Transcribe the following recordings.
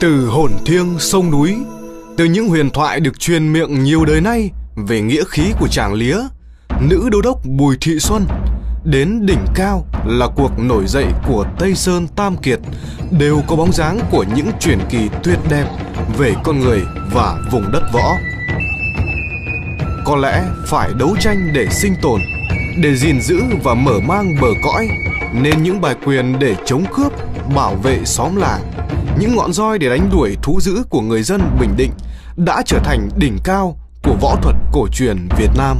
Từ hồn thiêng sông núi, từ những huyền thoại được truyền miệng nhiều đời nay về nghĩa khí của chàng lía, nữ đô đốc Bùi Thị Xuân đến đỉnh cao là cuộc nổi dậy của Tây Sơn Tam Kiệt đều có bóng dáng của những truyền kỳ tuyệt đẹp về con người và vùng đất võ. Có lẽ phải đấu tranh để sinh tồn, để gìn giữ và mở mang bờ cõi, nên những bài quyền để chống cướp, bảo vệ xóm làng, những ngọn roi để đánh đuổi thú dữ của người dân Bình Định đã trở thành đỉnh cao của võ thuật cổ truyền Việt Nam.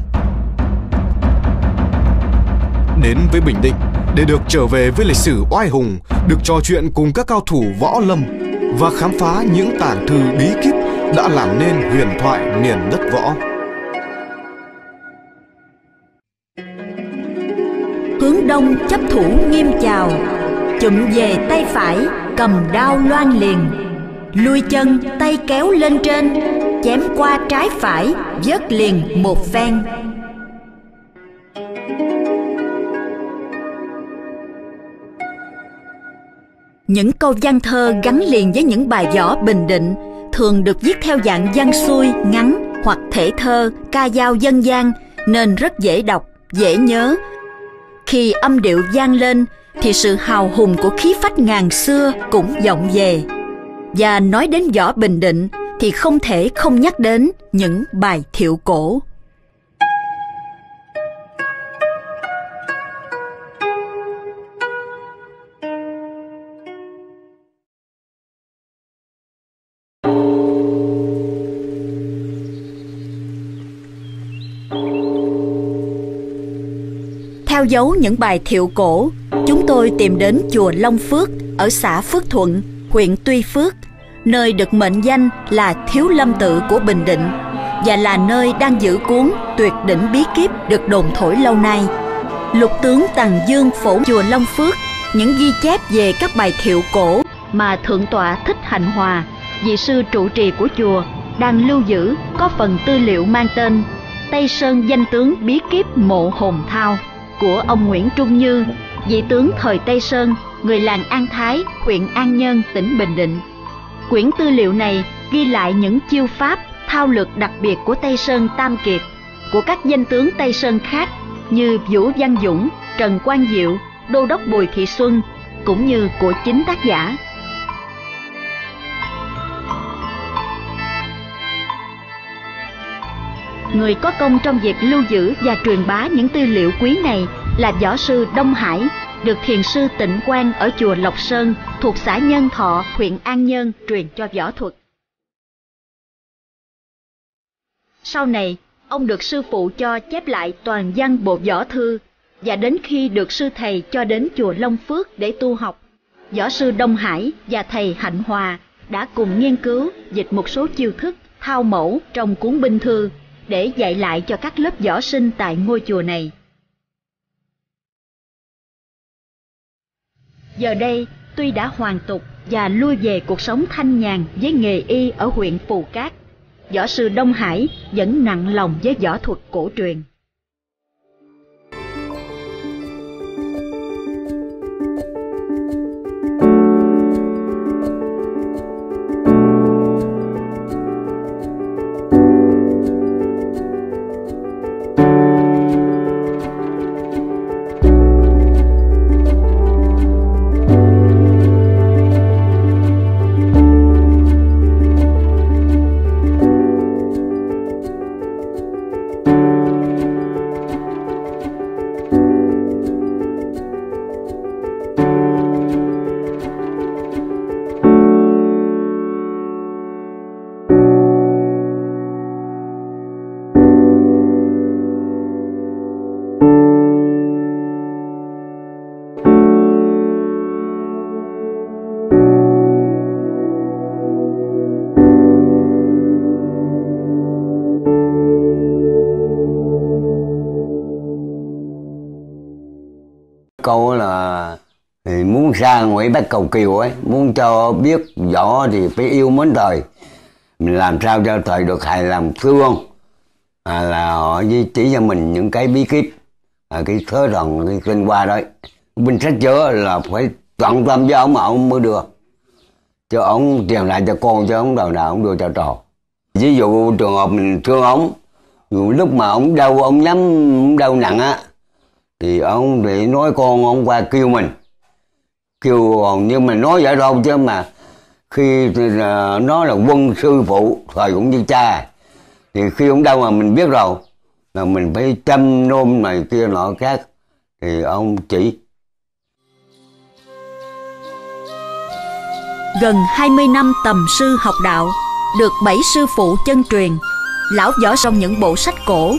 Đến với Bình Định để được trở về với lịch sử oai hùng, được trò chuyện cùng các cao thủ võ lâm và khám phá những tản thư bí kíp đã làm nên huyền thoại miền đất võ. Hướng đông chấp thủ nghiêm chào Chụm về tay phải cầm đao loan liền Lui chân tay kéo lên trên Chém qua trái phải vớt liền một phen Những câu văn thơ gắn liền với những bài võ bình định thường được viết theo dạng văn xuôi, ngắn hoặc thể thơ, ca dao dân gian nên rất dễ đọc, dễ nhớ. Khi âm điệu vang lên thì sự hào hùng của khí phách ngàn xưa cũng vọng về. Và nói đến võ bình định thì không thể không nhắc đến những bài thiệu cổ. Theo dấu những bài thiệu cổ, chúng tôi tìm đến chùa Long Phước ở xã Phước Thuận, huyện Tuy Phước, nơi được mệnh danh là Thiếu Lâm Tự của Bình Định và là nơi đang giữ cuốn tuyệt đỉnh bí kíp được đồn thổi lâu nay. Lục tướng Tằng Dương phổ chùa Long Phước những ghi chép về các bài thiệu cổ mà Thượng tọa Thích Hạnh Hòa, vị sư trụ trì của chùa, đang lưu giữ có phần tư liệu mang tên Tây Sơn danh tướng bí kíp mộ hồn thao của ông Nguyễn Trung Như, vị tướng thời Tây Sơn, người làng An Thái, huyện An Nhơn, tỉnh Bình Định. Quyển tư liệu này ghi lại những chiêu pháp, thao lược đặc biệt của Tây Sơn Tam Kiệt, của các danh tướng Tây Sơn khác như Vũ Văn Dũng, Trần Quang Diệu, Đô đốc Bùi Thị Xuân, cũng như của chính tác giả. Người có công trong việc lưu giữ và truyền bá những tư liệu quý này là võ sư Đông Hải, được thiền sư Tịnh Quang ở chùa Lộc Sơn thuộc xã Nhân Thọ, huyện An Nhơn truyền cho võ thuật. Sau này, ông được sư phụ cho chép lại toàn văn bộ võ thư và đến khi được sư thầy cho đến chùa Long Phước để tu học, võ sư Đông Hải và thầy Hạnh Hòa đã cùng nghiên cứu dịch một số chiêu thức thao mẫu trong cuốn binh thư để dạy lại cho các lớp võ sinh tại ngôi chùa này. Giờ đây, tuy đã hoàn tục và lui về cuộc sống thanh nhàn với nghề y ở huyện Phù Cát, võ sư Đông Hải vẫn nặng lòng với võ thuật cổ truyền. Câu là thì muốn ra ngoài bắc cầu kiều ấy muốn cho biết võ thì phải yêu mến thời mình làm sao cho thời được hài lòng thương à, là họ chỉ cho mình những cái bí kíp à, cái thớ thần cái kinh qua đấy. Binh sách chữa là phải tận tâm với ông mà ông mới được. Cho ông tiền lại cho con cho ông đầu nào ông đưa cho trò. Ví dụ trường hợp mình thương ông dù lúc mà ông đau ông nhắm ông đau nặng á thì ông để nói con ông qua kêu mình. Kêu còn nhưng mà nói vậy đâu chứ mà khi à, nó là quân sư phụ thời cũng như cha. Thì khi ông đâu mà mình biết rồi là mình phải chăm nôm này kia nọ khác thì ông chỉ. Gần 20 năm tầm sư học đạo, được bảy sư phụ chân truyền, lão võ trong những bộ sách cổ,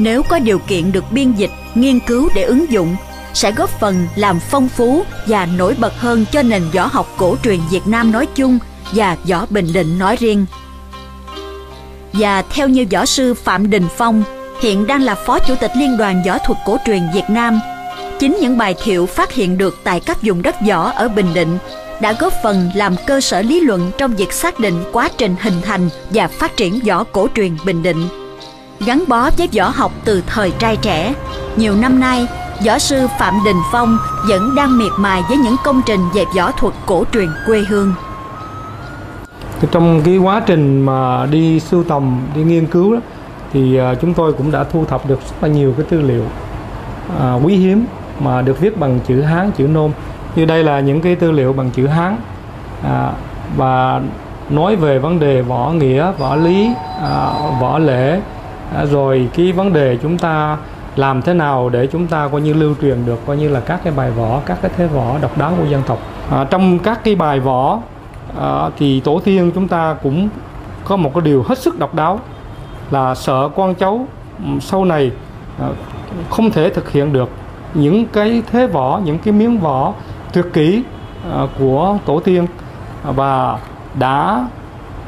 nếu có điều kiện được biên dịch, nghiên cứu để ứng dụng, sẽ góp phần làm phong phú và nổi bật hơn cho nền võ học cổ truyền Việt Nam nói chung và võ Bình Định nói riêng. Và theo như võ sư Phạm Đình Phong, hiện đang là Phó Chủ tịch Liên đoàn Võ thuật Cổ truyền Việt Nam, chính những bài thiệu phát hiện được tại các vùng đất võ ở Bình Định đã góp phần làm cơ sở lý luận trong việc xác định quá trình hình thành và phát triển võ cổ truyền Bình Định. Gắn bó với võ học từ thời trai trẻ, nhiều năm nay, võ sư Phạm Đình Phong vẫn đang miệt mài với những công trình về võ thuật cổ truyền quê hương. Trong cái quá trình mà đi sưu tầm, đi nghiên cứu đó, thì à, chúng tôi cũng đã thu thập được rất là nhiều cái tư liệu à, quý hiếm mà được viết bằng chữ Hán, chữ Nôm như đây là những cái tư liệu bằng chữ hán à, và nói về vấn đề võ nghĩa võ lý à, võ lễ à, rồi cái vấn đề chúng ta làm thế nào để chúng ta coi như lưu truyền được coi như là các cái bài võ các cái thế võ độc đáo của dân tộc. À, trong các cái bài võ à, thì tổ tiên chúng ta cũng có một cái điều hết sức độc đáo là sợ con cháu sau này à, không thể thực hiện được những cái thế võ những cái miếng võ tuyệt kỹ à, của tổ tiên và đã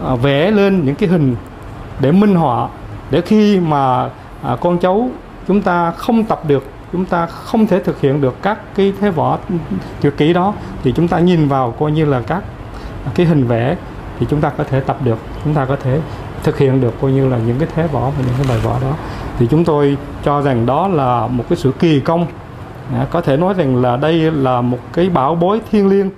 à, vẽ lên những cái hình để minh họa để khi mà à, con cháu chúng ta không tập được chúng ta không thể thực hiện được các cái thế võ tuyệt kỹ đó thì chúng ta nhìn vào coi như là các cái hình vẽ thì chúng ta có thể tập được chúng ta có thể thực hiện được coi như là những cái thế võ và những cái bài võ đó. Thì chúng tôi cho rằng đó là một cái sự kỳ công. À, có thể nói rằng là đây là một cái bảo bối thiêng liêng